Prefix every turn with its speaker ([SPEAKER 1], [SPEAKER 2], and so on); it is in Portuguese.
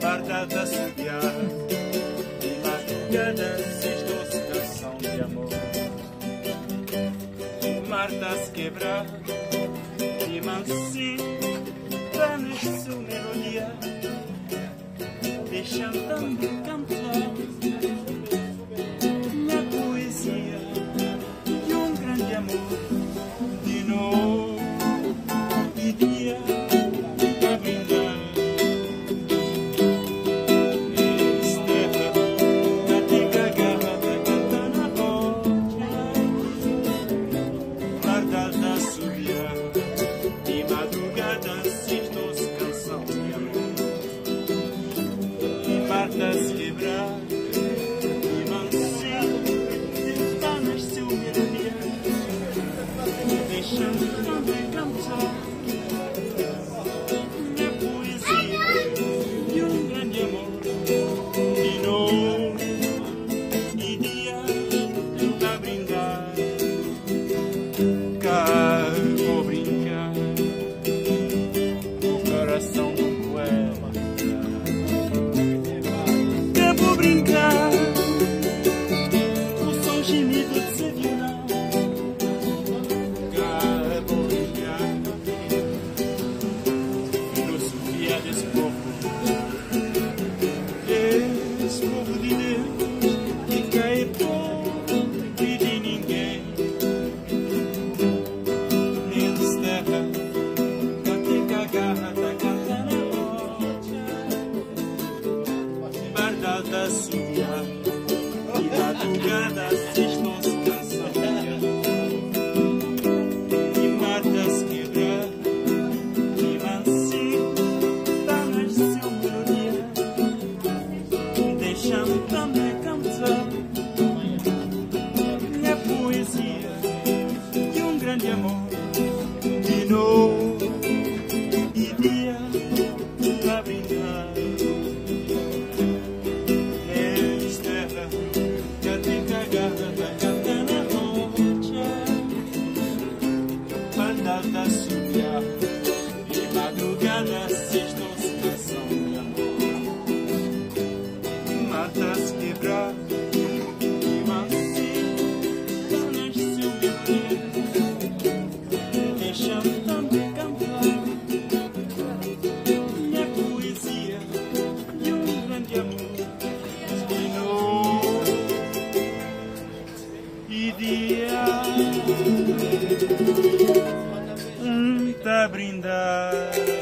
[SPEAKER 1] Guardada subiar E madrugada Seis doce canção de amor. E mar quebrar. E mansi Panos sua melodia Deixando cantar. povo de Deus que cai e de ninguém. Menos terra, cate cagarra assim. da catana morte, bardal da sua Minha poesia e um grande amor de novo. Hum, tá alegria canta brindar